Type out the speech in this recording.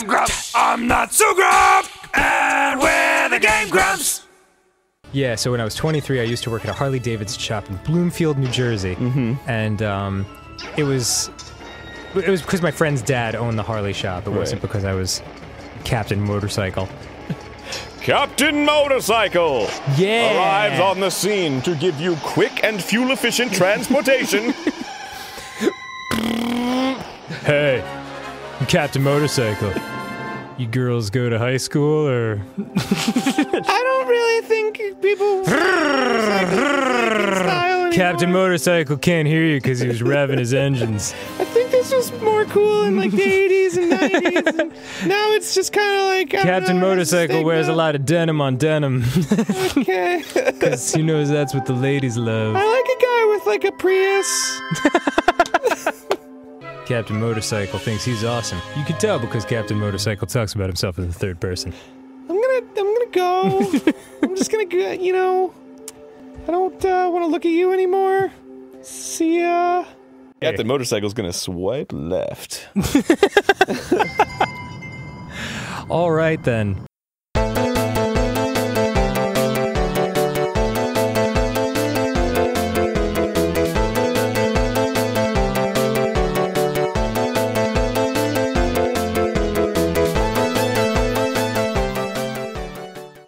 am Grump. I'm not so Grump. And we're the Game Grumps. Yeah, so when I was 23, I used to work at a Harley Davidson shop in Bloomfield, New Jersey, mm-hmm. and um, it was it was because my friend's dad owned the Harley shop. It wasn't Right. because I was Captain Motorcycle. Captain Motorcycle Yeah, arrives on the scene to give you quick and fuel efficient transportation. Hey, I'm Captain Motorcycle. You girls go to high school or? I don't really think people. Captain Motorcycle can't hear you because he was revving his engines. I think this was more cool in like the 80s and 90s. And now it's just kind of like. I Captain know, Motorcycle wears a lot of denim on denim Okay. because he knows that's what the ladies love. I like a guy with like a Prius. Captain Motorcycle thinks he's awesome. You can tell because Captain Motorcycle talks about himself in the third person. I'm gonna, I'm gonna go. I'm just gonna go. You know, I don't uh, want to look at you anymore. See ya. Captain Motorcycle's gonna swipe left. All right then.